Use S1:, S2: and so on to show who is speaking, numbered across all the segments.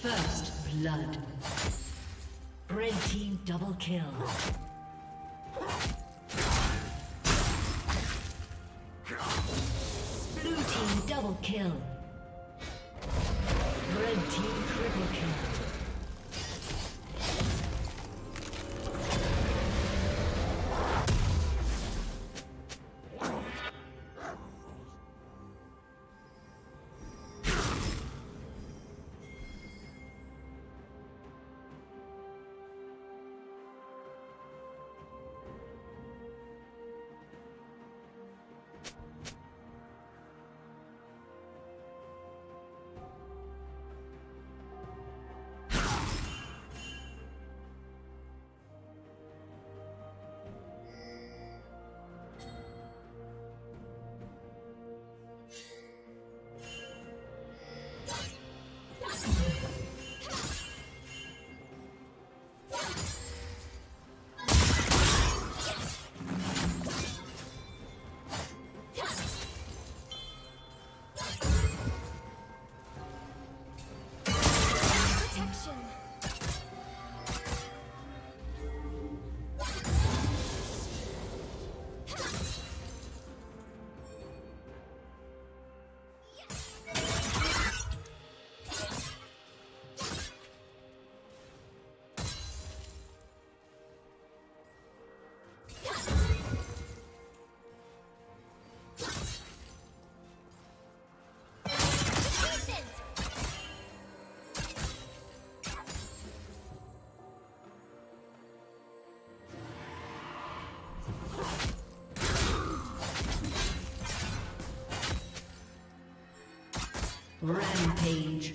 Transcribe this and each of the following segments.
S1: First blood. Red team double kill. Blue team double kill. Red team triple kill. Rampage.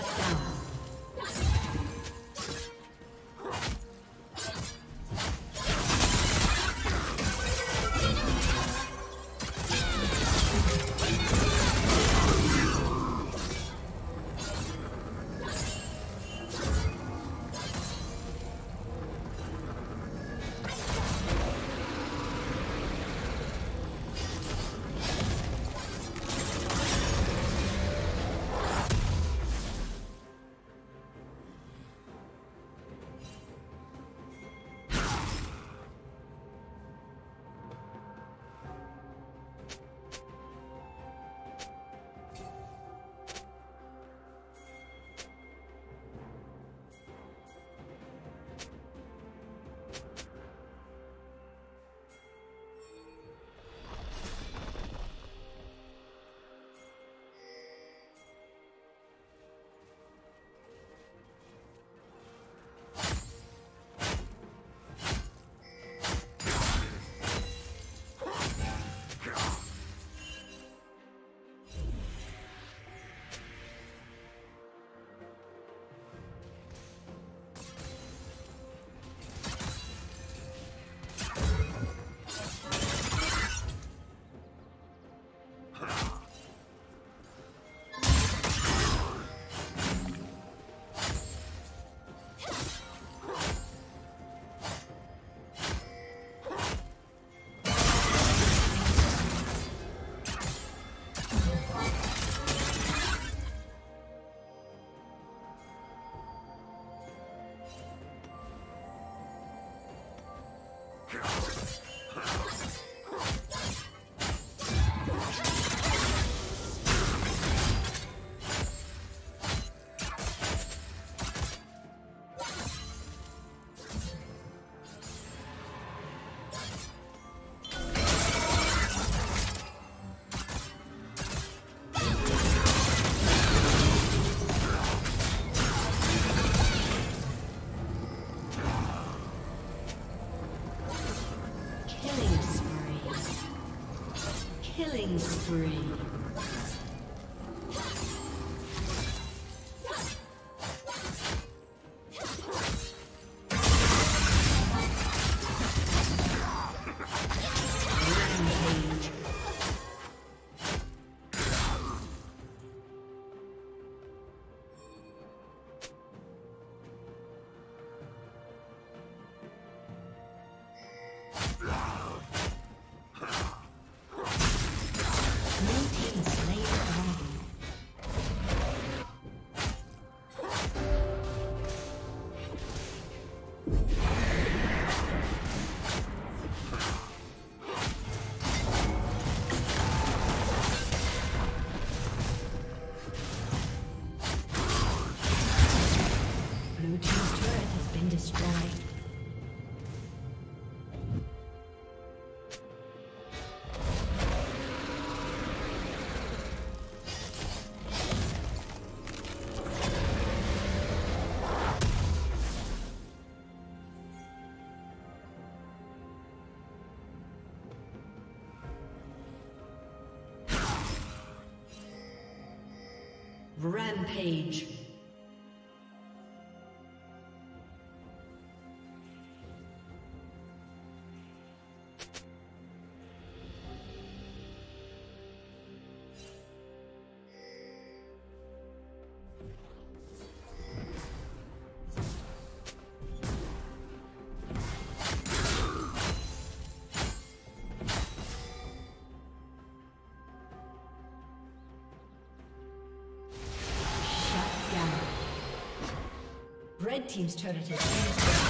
S1: Down. Spree. Rampage. Red Team's turret been